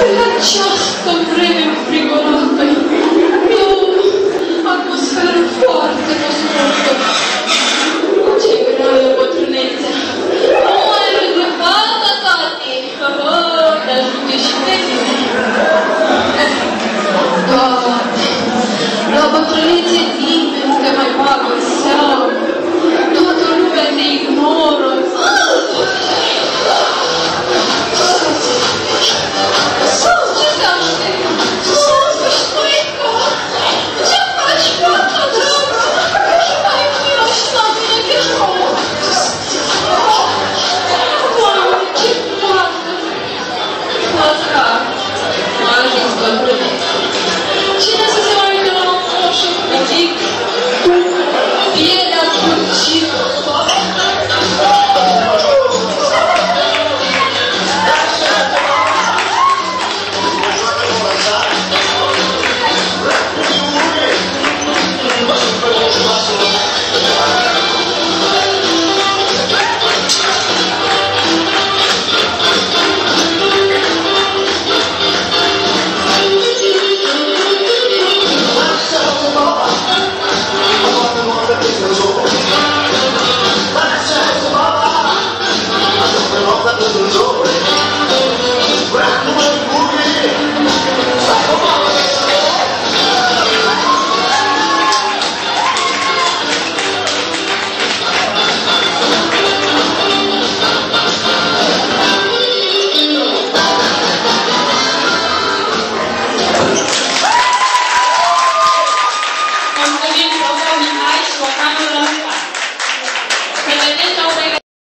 Я часто время в пригороде.